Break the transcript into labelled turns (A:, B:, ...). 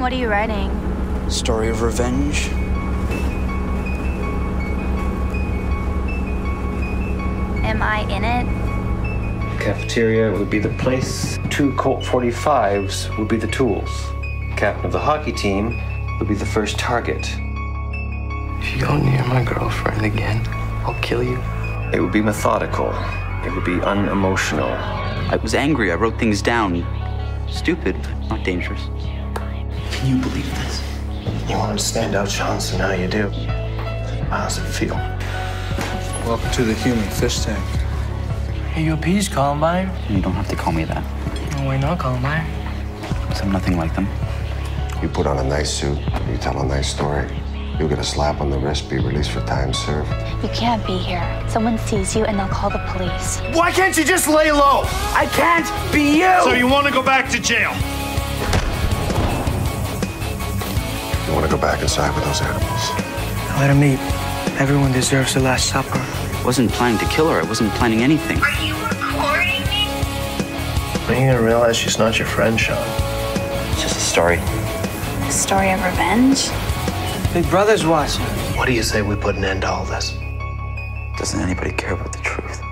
A: What are you writing?
B: Story of revenge.
A: Am I in it?
C: Cafeteria would be the place. Two Colt 45s would be the tools. Captain of the hockey team would be the first target.
D: If you go near my girlfriend again, I'll kill you.
C: It would be methodical. It would be unemotional.
B: I was angry. I wrote things down. Stupid, but not dangerous. Can you believe this?
D: You wanted to stand out, Sean, so now you do. How does it feel?
E: Welcome to the human fish tank.
F: Hey, you appease Columbine?
B: You don't have to call me that.
F: No, why not Columbine?
B: Because I'm nothing like them.
G: You put on a nice suit, you tell a nice story. You'll get a slap on the wrist, be released for time served.
A: You can't be here. Someone sees you and they'll call the police.
H: Why can't you just lay low?
B: I can't be you!
H: So you want to go back to jail?
G: Back inside with those animals?
F: Let him eat. Everyone deserves the Last Supper.
B: I wasn't planning to kill her. I wasn't planning anything.
A: Are you recording me?
D: When are you gonna realize she's not your friend, Sean?
B: It's just a story.
A: A story of revenge?
F: Big Brother's watching.
D: What do you say we put an end to all this?
B: Doesn't anybody care about this?